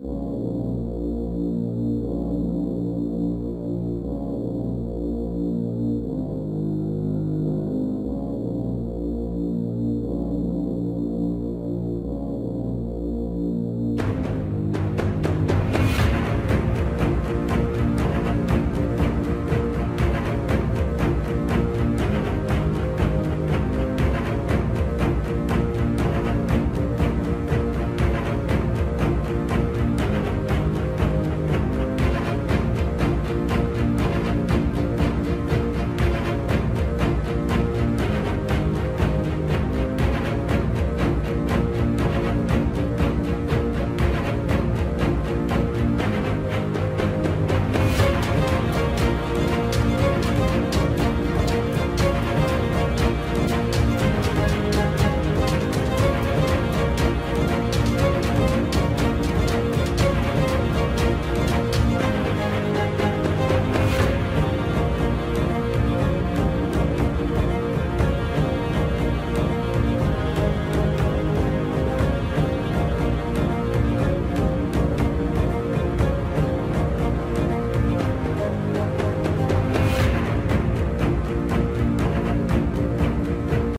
you